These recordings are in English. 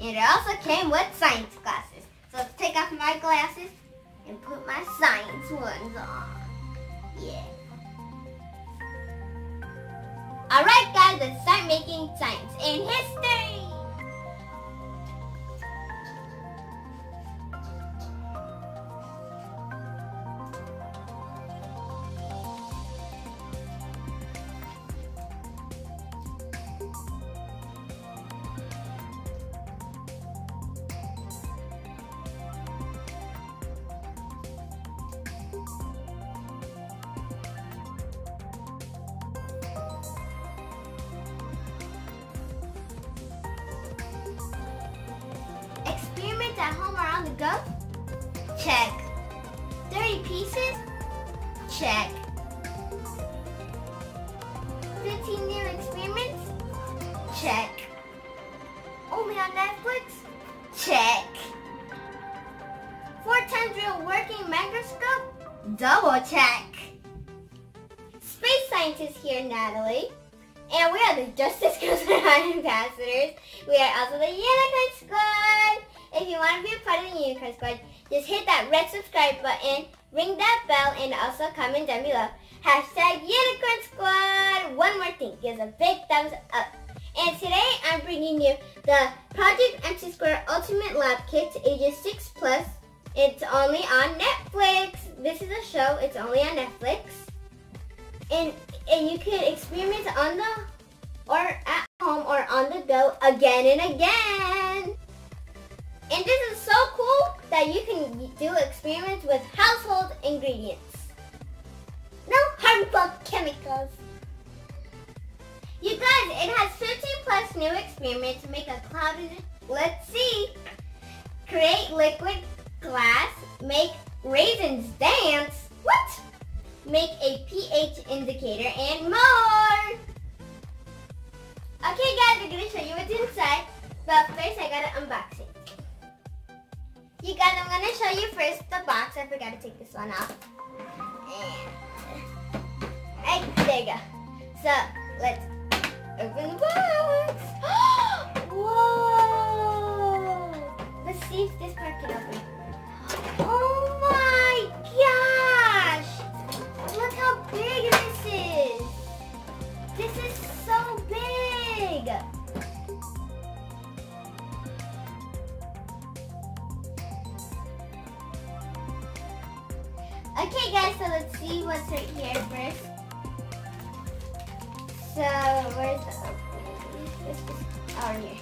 And it also came with science glasses. So let's take off my glasses and put my science ones on. Yeah. Alright guys, let's start making science and history. Check. 30 pieces? Check. 15 new experiments? Check. Oh, Only on Netflix? Check. Four times real working microscope? Double check. Space scientist here, Natalie. And we are the Justice and Ambassadors. We are also the Unicorn Squad. If you want to be a part of the Unicorn Squad, just hit that red subscribe button, ring that bell, and also comment down below. Hashtag Unicorn Squad. One more thing, give us a big thumbs up. And today I'm bringing you the Project MC Square Ultimate Lab Kit, ages 6 plus. It's only on Netflix. This is a show, it's only on Netflix. And, and you can experiment on the, or at home or on the go again and again. And this is so cool that you can do experiments with household ingredients. No harmful chemicals. You guys, it has 15 plus new experiments to make a cloud. Let's see. Create liquid glass. Make raisins dance. What? Make a pH indicator and more. Okay guys, I'm gonna show you what's inside. But first I gotta unbox it. You guys, I'm gonna show you first the box. I forgot to take this one off. Right, there you go. So, let's open the box. Whoa! Let's see if this part can open. Right here first. So, where's the opening? Here.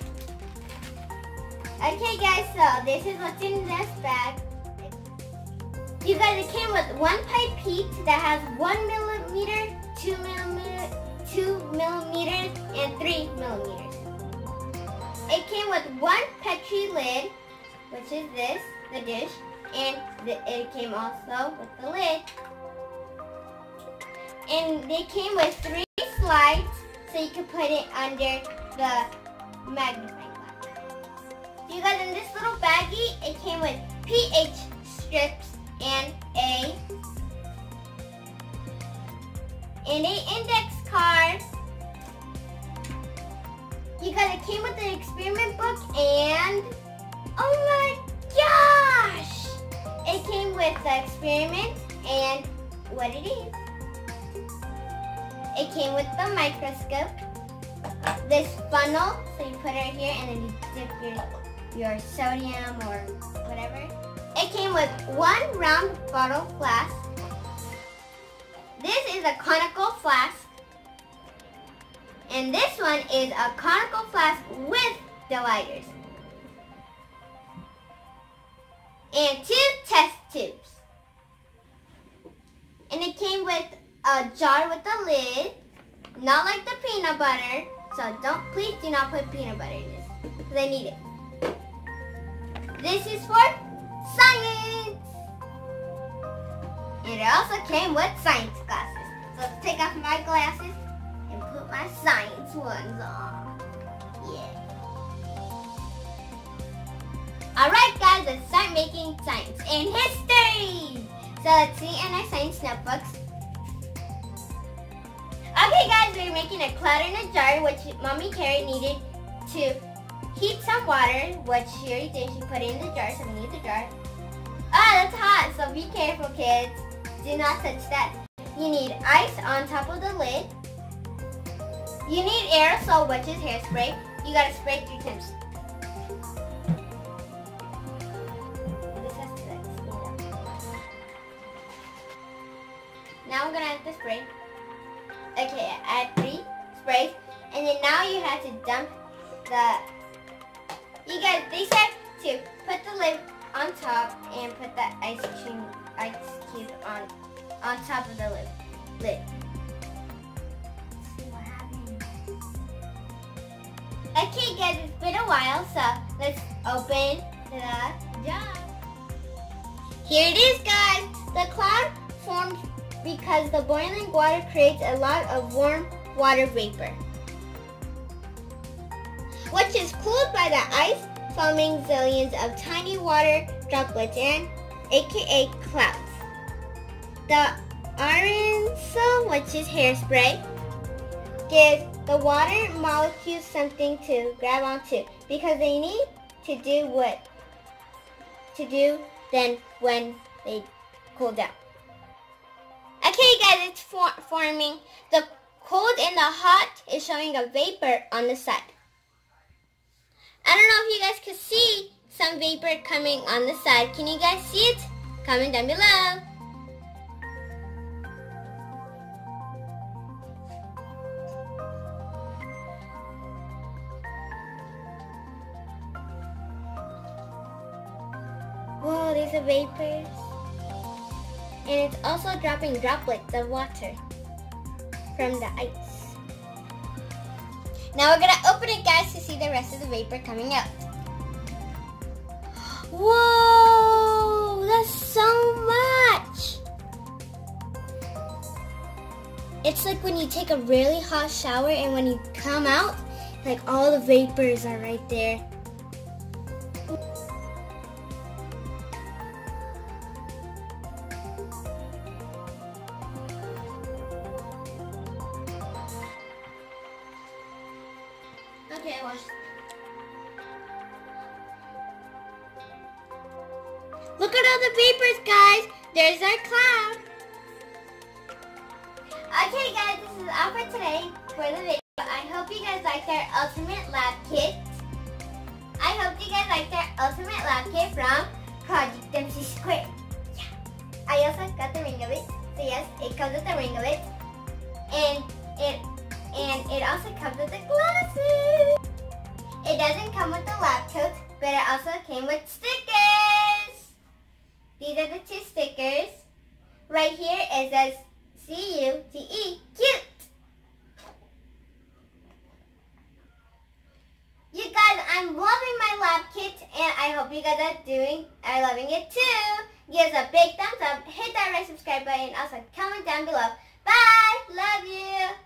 Okay guys, so this is what's in this bag. You guys, it came with one pipette that has one millimeter, two millimeter, two millimeters, and three millimeters. It came with one Petri lid, which is this, the dish, and the, it came also with the lid. And they came with three slides, so you can put it under the magnifying glass. You guys, in this little baggie, it came with pH strips and a and a index card. You guys, it came with an experiment book and oh my gosh! It came with the experiment and what it is. It came with the microscope, this funnel, so you put it here and then you dip your, your sodium or whatever. It came with one round bottle flask. This is a conical flask. And this one is a conical flask with the lighters. And two jar with a lid, not like the peanut butter. So don't, please do not put peanut butter in this, because I need it. This is for science. It also came with science glasses. So let's take off my glasses and put my science ones on. Yeah. Alright guys, let's start making science and history. So let's see in our science notebooks. Okay we're making a cloud in a jar which Mommy Carrie needed to heat some water, which she already did. She put it in the jar, so we need the jar. Ah, that's hot, so be careful, kids. Do not touch that. You need ice on top of the lid. You need aerosol, which is hairspray. You gotta spray three times. Now I'm gonna add the spray. Okay, add three sprays. And then now you have to dump the, you guys, they said to put the lid on top and put the ice cream, ice cube on, on top of the lid. lid. Okay guys, it's been a while, so let's open the jar. Here it is guys. The cloud formed because the boiling water creates a lot of warm water vapor, which is cooled by the ice forming zillions of tiny water droplets and aka clouds. The aerosol, which is hairspray, gives the water molecules something to grab onto because they need to do what to do then when they cool down. Okay guys, it's for forming. The cold and the hot is showing a vapor on the side. I don't know if you guys can see some vapor coming on the side. Can you guys see it? Comment down below. Whoa, these are vapors. And it's also dropping droplets of water from the ice. Now we're gonna open it guys to see the rest of the vapor coming out. Whoa, that's so much. It's like when you take a really hot shower and when you come out, like all the vapors are right there. Okay, I Look at all the vapors, guys. There's our cloud. Okay, guys, this is all for today for the video. I hope you guys liked our Ultimate Lab Kit. I hope you guys liked our Ultimate Lab Kit from Project MC Square. Yeah. I also got the ring of it. So yes, it comes with the ring of it. And it and it also comes with the glasses. It doesn't come with the coat, but it also came with stickers. These are the two stickers. Right here it says C-U-T-E, cute. You guys, I'm loving my lab kit, and I hope you guys are doing, are loving it too. Give us a big thumbs up, hit that red subscribe button, also comment down below. Bye! Love you!